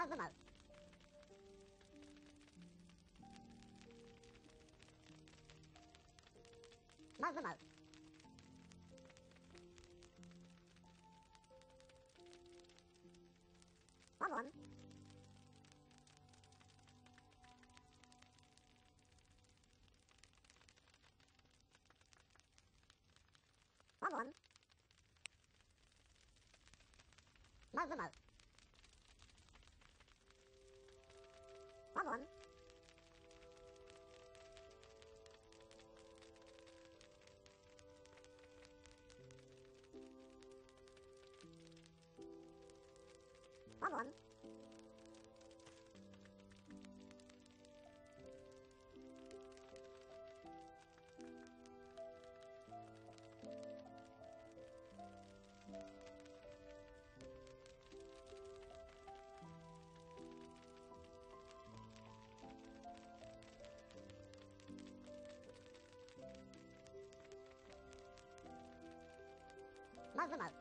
vâng vâng ạ vâng vâng ạ vâng vâng vâng vâng ạ lắm Mother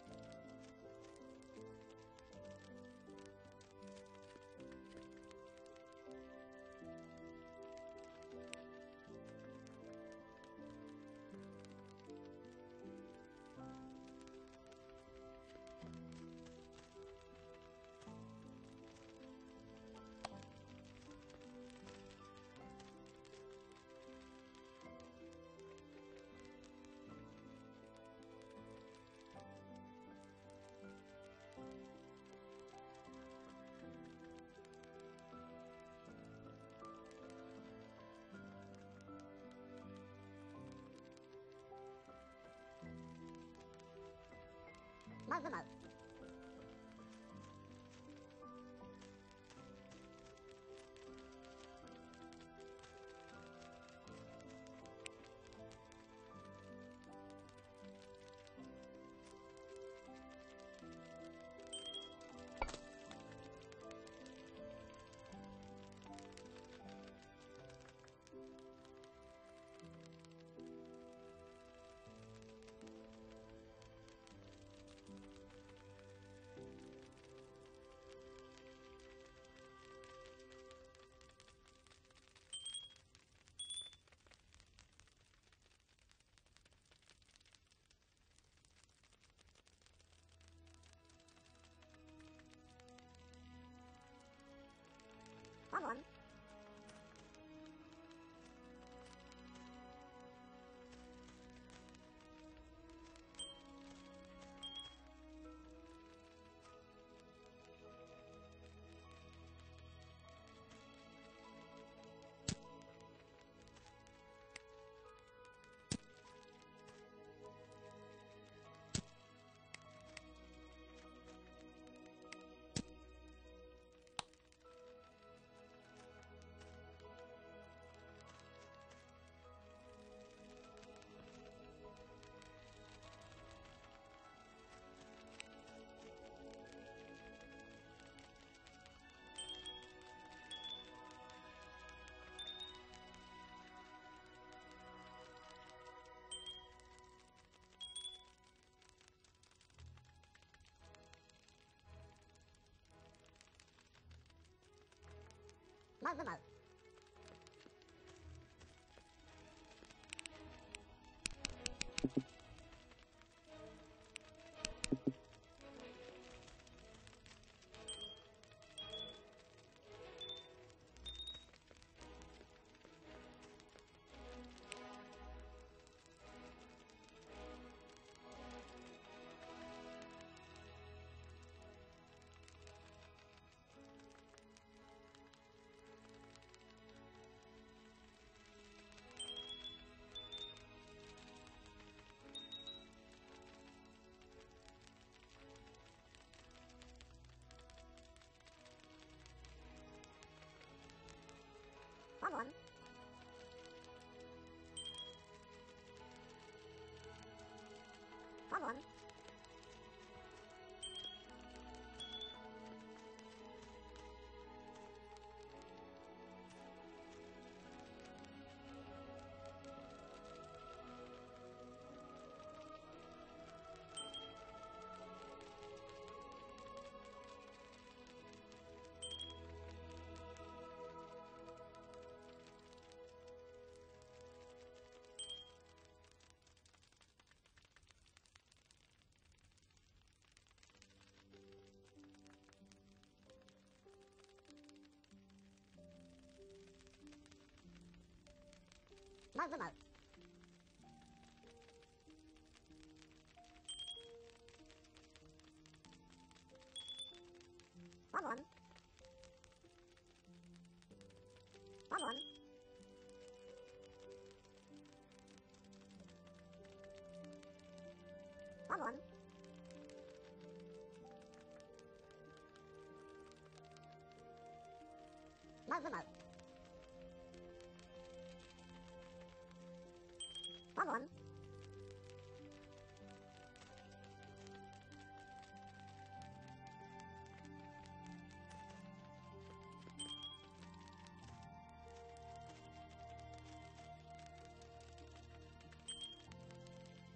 Các まずま one. vâng vâng ạ có muộn có muộn có muộn vâng vâng ạ pohon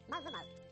Mal, mal.